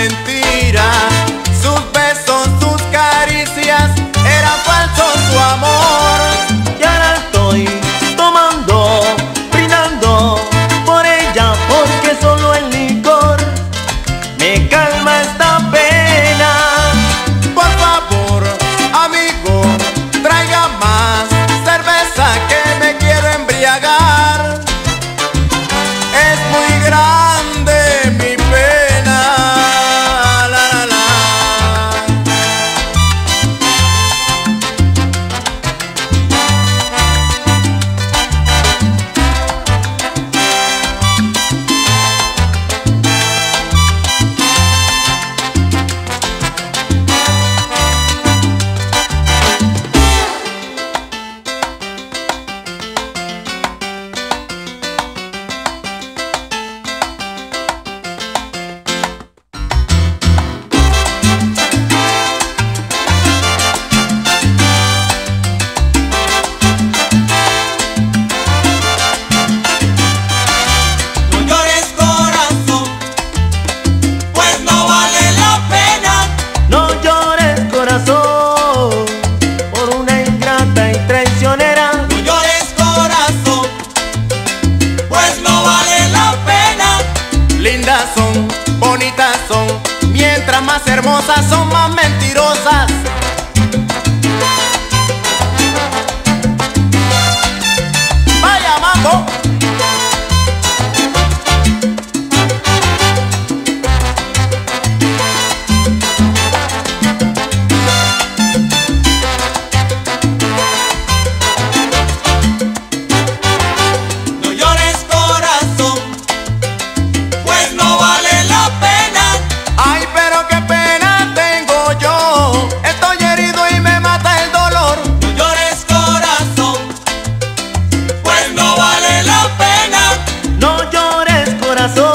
mentir. son, bonitas son, mientras más hermosas son, más mentirosas. corazón.